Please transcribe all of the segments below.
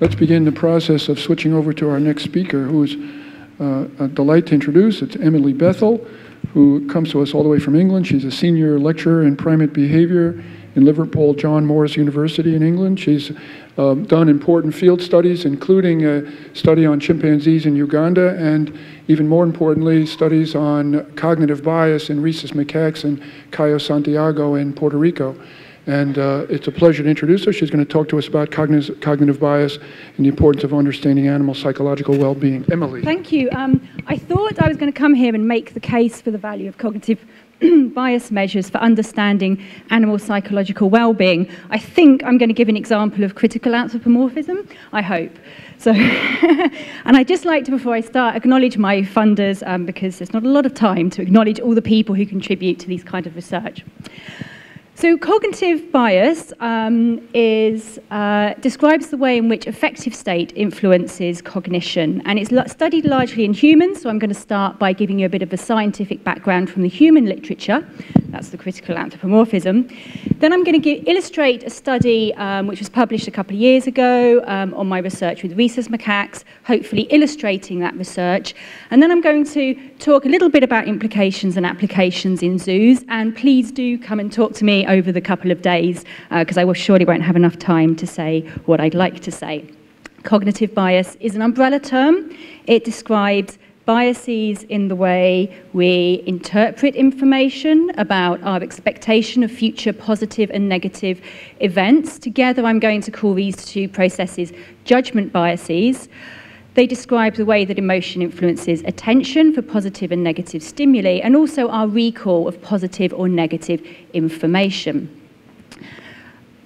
let's begin the process of switching over to our next speaker, who is uh, a delight to introduce. It's Emily Bethell, who comes to us all the way from England. She's a senior lecturer in primate behavior in Liverpool John Moores University in England. She's um, done important field studies, including a study on chimpanzees in Uganda, and even more importantly, studies on cognitive bias in rhesus macaques in Cayo Santiago in Puerto Rico. And uh, it's a pleasure to introduce her. She's going to talk to us about cognitive, cognitive bias and the importance of understanding animal psychological well being. Emily. Thank you. Um, I thought I was going to come here and make the case for the value of cognitive bias measures for understanding animal psychological well being. I think I'm going to give an example of critical anthropomorphism, I hope. So, and I'd just like to, before I start, acknowledge my funders um, because there's not a lot of time to acknowledge all the people who contribute to these kind of research. So cognitive bias um, is, uh, describes the way in which affective state influences cognition, and it's studied largely in humans, so I'm going to start by giving you a bit of a scientific background from the human literature. That's the critical anthropomorphism. Then I'm going to give, illustrate a study um, which was published a couple of years ago um, on my research with rhesus macaques, hopefully illustrating that research. And then I'm going to talk a little bit about implications and applications in zoos, and please do come and talk to me over the couple of days because uh, I will surely won't have enough time to say what I'd like to say. Cognitive bias is an umbrella term. It describes biases in the way we interpret information about our expectation of future positive and negative events. Together, I'm going to call these two processes judgment biases. They describe the way that emotion influences attention for positive and negative stimuli, and also our recall of positive or negative information.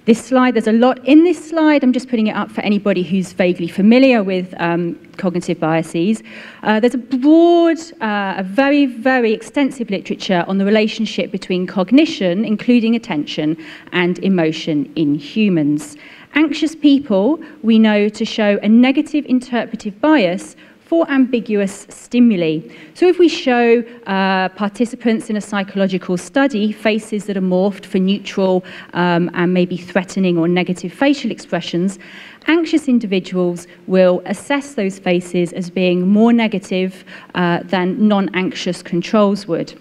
This slide, there's a lot in this slide. I'm just putting it up for anybody who's vaguely familiar with um, cognitive biases. Uh, there's a broad, uh, a very, very extensive literature on the relationship between cognition, including attention, and emotion in humans. Anxious people, we know to show a negative interpretive bias for ambiguous stimuli. So if we show uh, participants in a psychological study faces that are morphed for neutral um, and maybe threatening or negative facial expressions, anxious individuals will assess those faces as being more negative uh, than non-anxious controls would.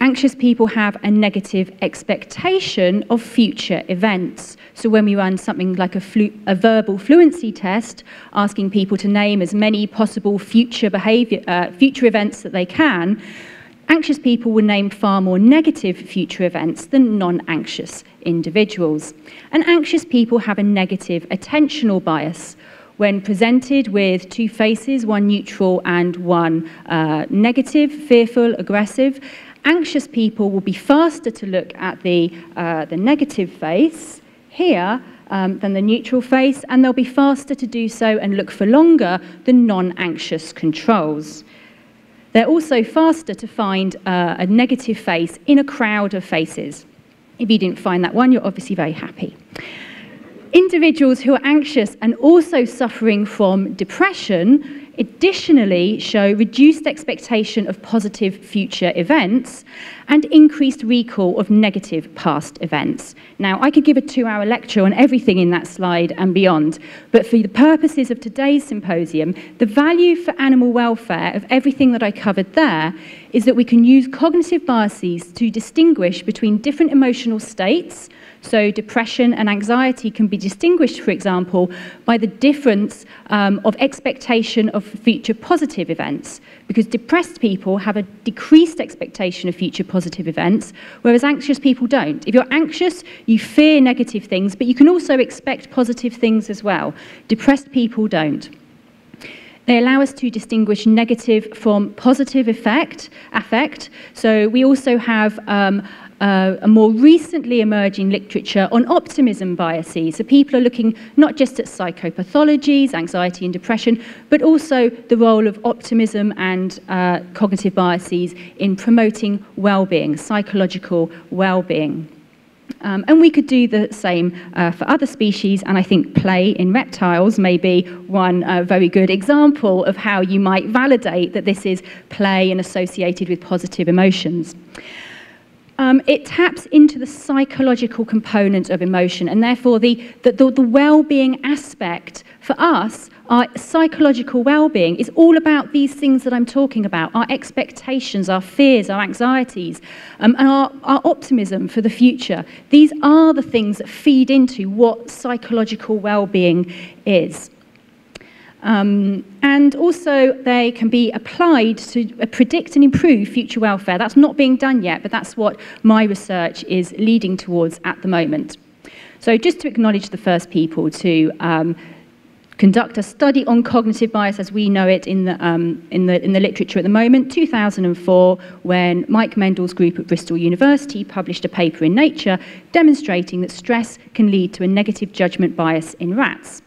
Anxious people have a negative expectation of future events. So when we run something like a, flu a verbal fluency test, asking people to name as many possible future behavior, uh, future events that they can, anxious people will name far more negative future events than non-anxious individuals. And anxious people have a negative attentional bias when presented with two faces, one neutral and one uh, negative, fearful, aggressive, anxious people will be faster to look at the, uh, the negative face here um, than the neutral face, and they'll be faster to do so and look for longer than non-anxious controls. They're also faster to find uh, a negative face in a crowd of faces. If you didn't find that one, you're obviously very happy. Individuals who are anxious and also suffering from depression additionally show reduced expectation of positive future events and increased recall of negative past events. Now, I could give a two-hour lecture on everything in that slide and beyond, but for the purposes of today's symposium, the value for animal welfare of everything that I covered there is that we can use cognitive biases to distinguish between different emotional states, so depression and anxiety can be distinguished, for example, by the difference um, of expectation of future positive events, because depressed people have a decreased expectation of future positive events, whereas anxious people don't. If you're anxious, you fear negative things, but you can also expect positive things as well. Depressed people don't. They allow us to distinguish negative from positive effect, affect. So we also have um, uh, a more recently emerging literature on optimism biases. So people are looking not just at psychopathologies, anxiety and depression, but also the role of optimism and uh, cognitive biases in promoting well-being, psychological well-being. Um, and we could do the same uh, for other species, and I think play in reptiles may be one uh, very good example of how you might validate that this is play and associated with positive emotions. Um, it taps into the psychological component of emotion, and therefore the, the, the, the well-being aspect for us, our psychological well-being, is all about these things that I'm talking about: our expectations, our fears, our anxieties, um, and our, our optimism for the future. These are the things that feed into what psychological well-being is. Um, and also, they can be applied to uh, predict and improve future welfare. That's not being done yet, but that's what my research is leading towards at the moment. So, just to acknowledge the first people to um, conduct a study on cognitive bias as we know it in the, um, in, the, in the literature at the moment, 2004, when Mike Mendl's group at Bristol University published a paper in Nature demonstrating that stress can lead to a negative judgment bias in rats.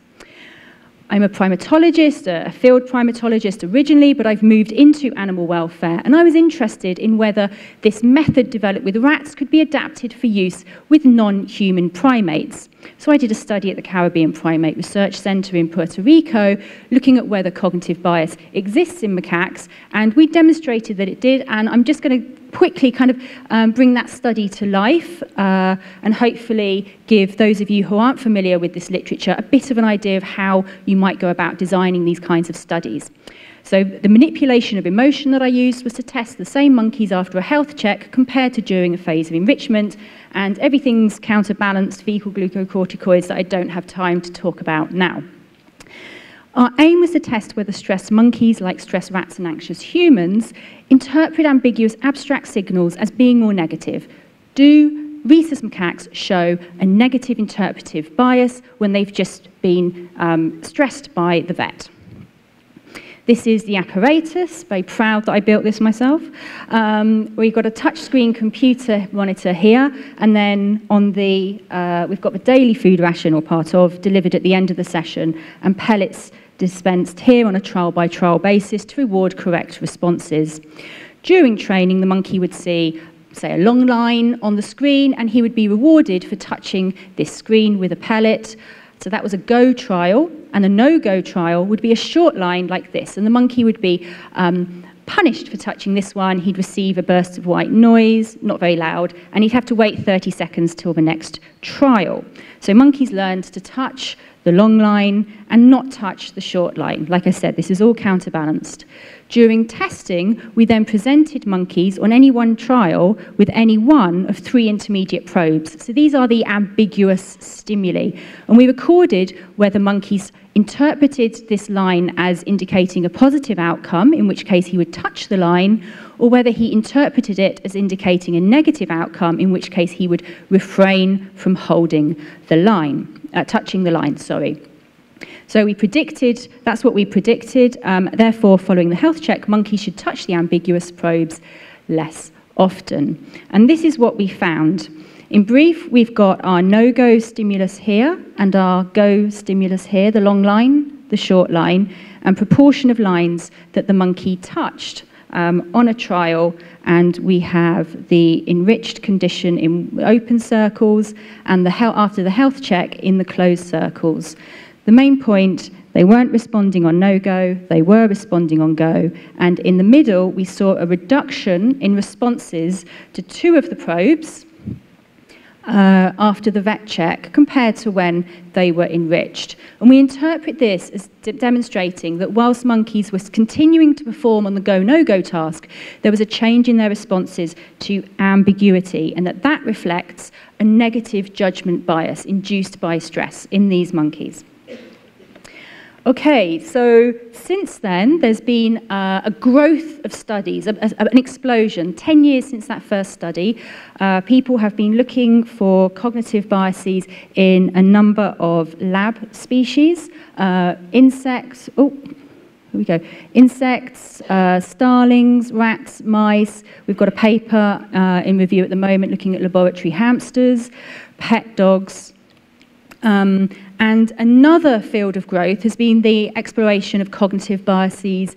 I'm a primatologist, a field primatologist originally, but I've moved into animal welfare. And I was interested in whether this method developed with rats could be adapted for use with non human primates. So I did a study at the Caribbean Primate Research Center in Puerto Rico, looking at whether cognitive bias exists in macaques, and we demonstrated that it did. And I'm just going to quickly kind of um, bring that study to life uh, and hopefully give those of you who aren't familiar with this literature a bit of an idea of how you might go about designing these kinds of studies. So the manipulation of emotion that I used was to test the same monkeys after a health check compared to during a phase of enrichment, and everything's counterbalanced for equal glucocorticoids that I don't have time to talk about now. Our aim was to test whether stressed monkeys, like stressed rats and anxious humans, interpret ambiguous abstract signals as being more negative. Do rhesus macaques show a negative interpretive bias when they've just been um, stressed by the vet? This is the apparatus, very proud that I built this myself. Um, we've got a touchscreen computer monitor here, and then on the, uh, we've got the daily food ration or part of, delivered at the end of the session, and pellets dispensed here on a trial by trial basis to reward correct responses. During training, the monkey would see, say, a long line on the screen, and he would be rewarded for touching this screen with a pellet. So that was a go trial, and a no go trial would be a short line like this, and the monkey would be um, punished for touching this one. He'd receive a burst of white noise, not very loud, and he'd have to wait 30 seconds till the next trial. So monkeys learned to touch the long line and not touch the short line. Like I said, this is all counterbalanced. During testing, we then presented monkeys on any one trial with any one of three intermediate probes. So these are the ambiguous stimuli. And we recorded whether monkeys interpreted this line as indicating a positive outcome, in which case he would touch the line, or whether he interpreted it as indicating a negative outcome, in which case he would refrain from holding the line, uh, touching the line, sorry. So we predicted, that's what we predicted. Um, therefore, following the health check, monkeys should touch the ambiguous probes less often. And this is what we found. In brief, we've got our no-go stimulus here and our go stimulus here, the long line, the short line, and proportion of lines that the monkey touched um, on a trial. And we have the enriched condition in open circles and the after the health check in the closed circles. The main point, they weren't responding on no-go, they were responding on go, and in the middle we saw a reduction in responses to two of the probes uh, after the vet check compared to when they were enriched. And we interpret this as demonstrating that whilst monkeys were continuing to perform on the go-no-go task, there was a change in their responses to ambiguity, and that that reflects a negative judgment bias induced by stress in these monkeys. Okay, so since then, there's been uh, a growth of studies, a, a, an explosion. 10 years since that first study, uh, people have been looking for cognitive biases in a number of lab species, uh, insects, oh, here we go, insects, uh, starlings, rats, mice. We've got a paper uh, in review at the moment looking at laboratory hamsters, pet dogs, um, and another field of growth has been the exploration of cognitive biases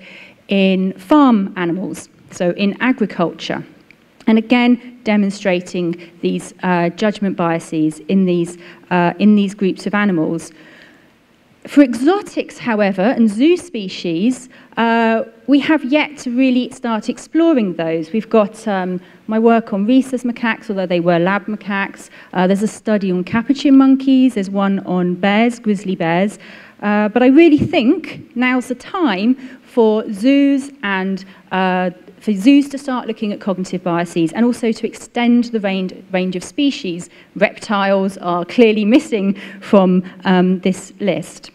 in farm animals, so in agriculture. And again, demonstrating these uh, judgment biases in these, uh, in these groups of animals. For exotics, however, and zoo species, uh, we have yet to really start exploring those. We've got um, my work on rhesus macaques, although they were lab macaques. Uh, there's a study on capuchin monkeys. There's one on bears, grizzly bears. Uh, but I really think now's the time for zoos and uh, for zoos to start looking at cognitive biases and also to extend the range, range of species. Reptiles are clearly missing from um, this list.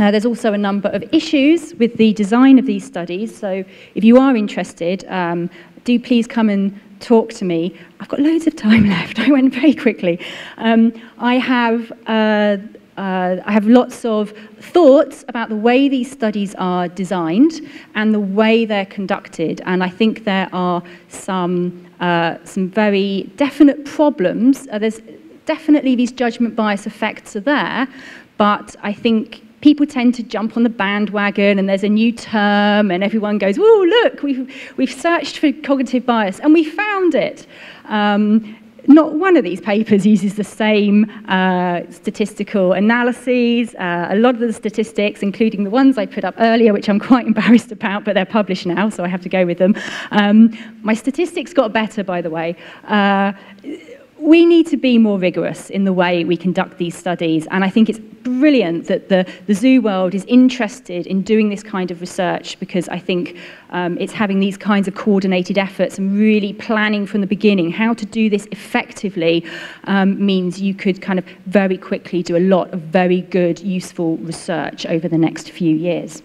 Uh, there's also a number of issues with the design of these studies, so if you are interested, um, do please come and talk to me. I've got loads of time left. I went very quickly. Um, I have uh, uh, I have lots of thoughts about the way these studies are designed and the way they're conducted. And I think there are some, uh, some very definite problems. Uh, there's definitely these judgment bias effects are there, but I think people tend to jump on the bandwagon and there's a new term and everyone goes, oh, look, we've, we've searched for cognitive bias and we found it. Um, not one of these papers uses the same uh, statistical analyses. Uh, a lot of the statistics, including the ones I put up earlier, which I'm quite embarrassed about, but they're published now, so I have to go with them. Um, my statistics got better, by the way. Uh, we need to be more rigorous in the way we conduct these studies. And I think it's brilliant that the, the zoo world is interested in doing this kind of research because I think um, it's having these kinds of coordinated efforts and really planning from the beginning how to do this effectively um, means you could kind of very quickly do a lot of very good, useful research over the next few years.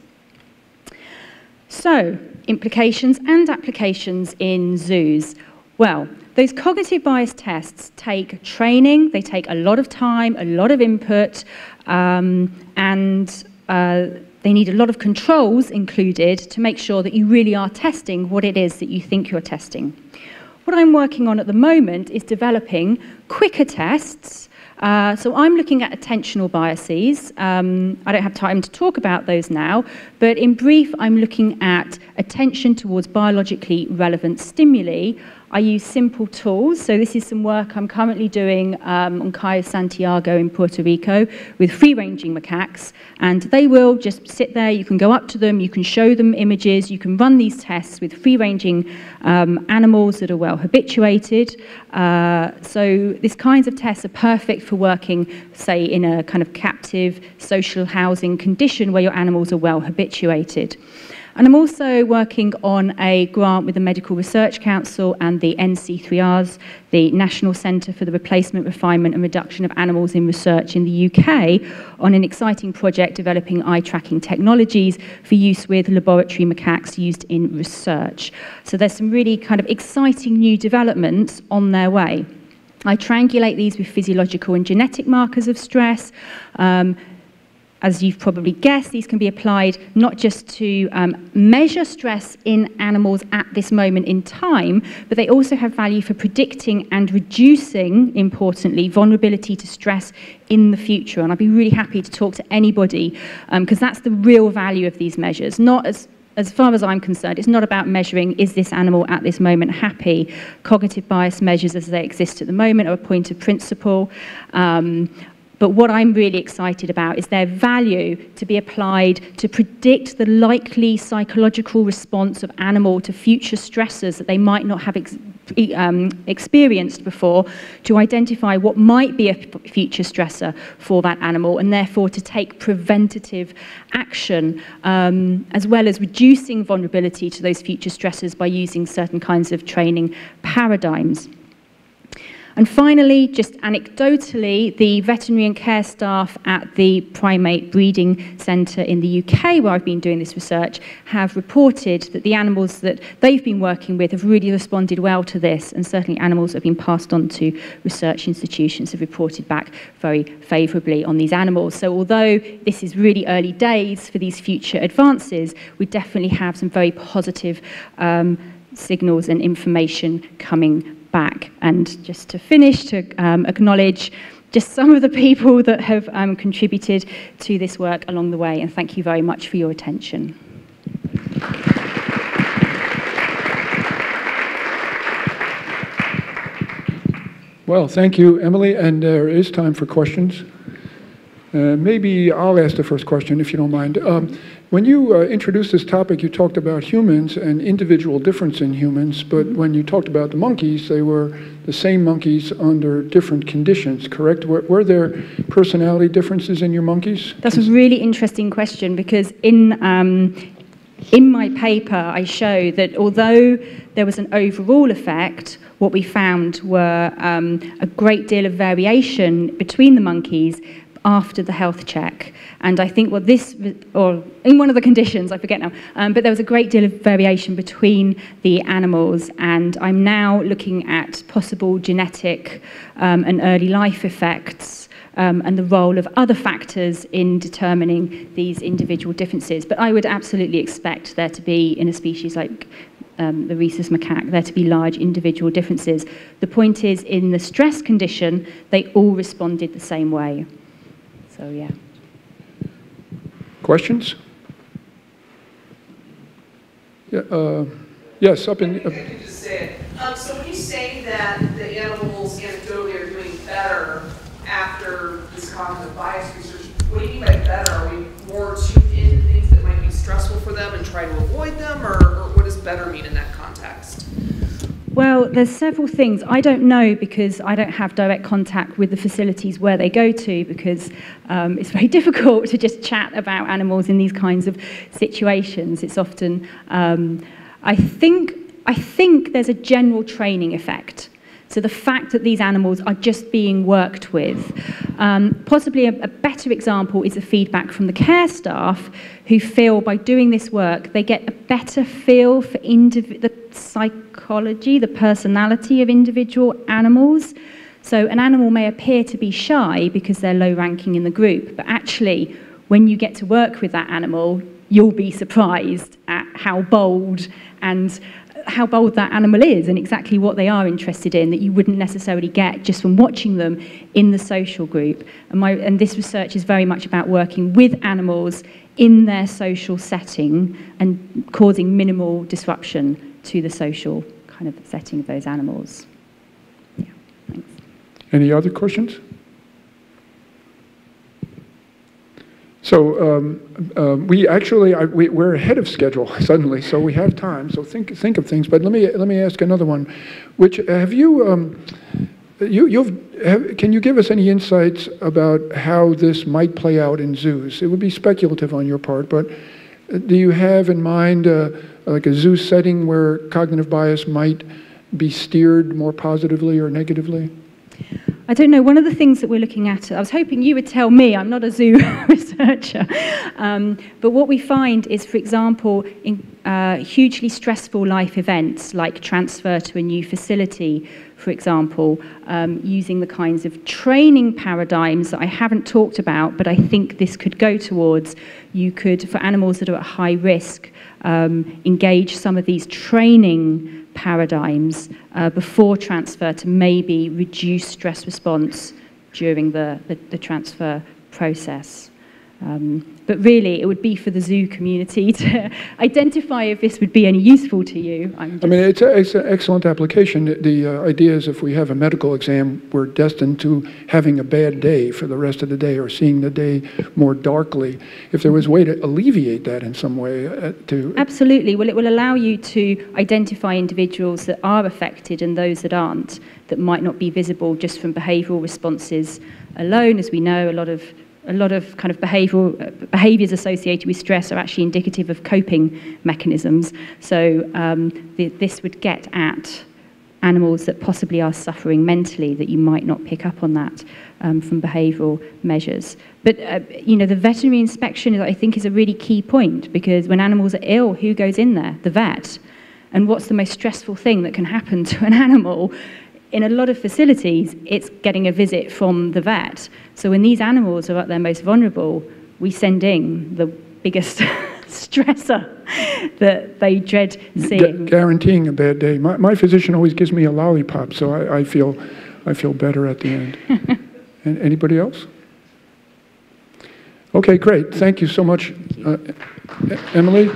So, implications and applications in zoos. Well, those cognitive bias tests take training, they take a lot of time, a lot of input, um, and uh, they need a lot of controls included to make sure that you really are testing what it is that you think you're testing. What I'm working on at the moment is developing quicker tests. Uh, so I'm looking at attentional biases. Um, I don't have time to talk about those now, but in brief, I'm looking at attention towards biologically relevant stimuli. I use simple tools. So this is some work I'm currently doing um, on Cayo Santiago in Puerto Rico with free-ranging macaques. And they will just sit there. You can go up to them. You can show them images. You can run these tests with free-ranging um, animals that are well habituated. Uh, so these kinds of tests are perfect for working, say, in a kind of captive social housing condition where your animals are well habituated. And I'm also working on a grant with the Medical Research Council and the NC3Rs, the National Centre for the Replacement, Refinement and Reduction of Animals in Research in the UK, on an exciting project developing eye tracking technologies for use with laboratory macaques used in research. So there's some really kind of exciting new developments on their way. I triangulate these with physiological and genetic markers of stress, um, as you've probably guessed, these can be applied not just to um, measure stress in animals at this moment in time, but they also have value for predicting and reducing, importantly, vulnerability to stress in the future. And I'd be really happy to talk to anybody because um, that's the real value of these measures, not as as far as I'm concerned, it's not about measuring is this animal at this moment happy. Cognitive bias measures as they exist at the moment are a point of principle. Um, but what I'm really excited about is their value to be applied to predict the likely psychological response of animal to future stressors that they might not have ex um, experienced before, to identify what might be a future stressor for that animal, and therefore to take preventative action, um, as well as reducing vulnerability to those future stressors by using certain kinds of training paradigms. And finally, just anecdotally, the veterinary and care staff at the primate breeding centre in the UK, where I've been doing this research, have reported that the animals that they've been working with have really responded well to this, and certainly animals that have been passed on to research institutions have reported back very favourably on these animals. So although this is really early days for these future advances, we definitely have some very positive um, signals and information coming back. And just to finish, to um, acknowledge just some of the people that have um, contributed to this work along the way. And thank you very much for your attention. Well, thank you, Emily. And there is time for questions. Uh, maybe I'll ask the first question, if you don't mind. Um, when you uh, introduced this topic, you talked about humans and individual difference in humans, but when you talked about the monkeys, they were the same monkeys under different conditions, correct? Were, were there personality differences in your monkeys? That's a really interesting question because in um, in my paper, I show that although there was an overall effect, what we found were um, a great deal of variation between the monkeys after the health check. And I think what this, or in one of the conditions, I forget now, um, but there was a great deal of variation between the animals. And I'm now looking at possible genetic um, and early life effects um, and the role of other factors in determining these individual differences. But I would absolutely expect there to be, in a species like um, the rhesus macaque, there to be large individual differences. The point is, in the stress condition, they all responded the same way. So, yeah. Questions? Yeah, uh, yes, up in. Uh, just say Um, so when you say that the animals anecdotally are doing better after this cognitive bias research, what do you mean by better? Are we more tuned into things that might be stressful for them and try to avoid them, or, or what does better mean in that context? Well, there's several things. I don't know because I don't have direct contact with the facilities where they go to because um, it's very difficult to just chat about animals in these kinds of situations. It's often, um, I think, I think there's a general training effect. So the fact that these animals are just being worked with. Um, possibly a, a better example is the feedback from the care staff who feel by doing this work they get a better feel for the psychology, the personality of individual animals. So an animal may appear to be shy because they're low ranking in the group, but actually when you get to work with that animal, you'll be surprised at how bold and how bold that animal is and exactly what they are interested in that you wouldn't necessarily get just from watching them in the social group. And, my, and this research is very much about working with animals in their social setting and causing minimal disruption to the social kind of setting of those animals. Yeah, thanks. Any other questions? So um, uh, we actually I, we, are ahead of schedule suddenly, so we have time. So think think of things. But let me let me ask another one. Which have you um, you you've have, can you give us any insights about how this might play out in zoos? It would be speculative on your part, but uh, do you have in mind uh, like a zoo setting where cognitive bias might be steered more positively or negatively? I don't know, one of the things that we're looking at, I was hoping you would tell me, I'm not a zoo researcher, um, but what we find is, for example, in uh, hugely stressful life events like transfer to a new facility, for example, um, using the kinds of training paradigms that I haven't talked about, but I think this could go towards. You could, for animals that are at high risk, um, engage some of these training paradigms uh, before transfer to maybe reduce stress response during the, the, the transfer process. Um, but really, it would be for the zoo community to identify if this would be any useful to you. I mean, it's, a, it's, an excellent application. The, uh, idea is if we have a medical exam, we're destined to having a bad day for the rest of the day or seeing the day more darkly. If there was a way to alleviate that in some way, uh, to absolutely. Well, it will allow you to identify individuals that are affected and those that aren't, that might not be visible just from behavioural responses alone. As we know, a lot of a lot of kind of behavioral behaviors associated with stress are actually indicative of coping mechanisms. So um, the, this would get at animals that possibly are suffering mentally that you might not pick up on that um, from behavioural measures. But uh, you know, the veterinary inspection, I think, is a really key point because when animals are ill, who goes in there? The vet. And what's the most stressful thing that can happen to an animal? In a lot of facilities, it's getting a visit from the vet. So when these animals are at their most vulnerable, we send in the biggest stressor that they dread seeing. Gu guaranteeing a bad day. My, my physician always gives me a lollipop, so I, I feel, I feel better at the end. and anybody else? Okay, great. Thank you so much, uh, Emily.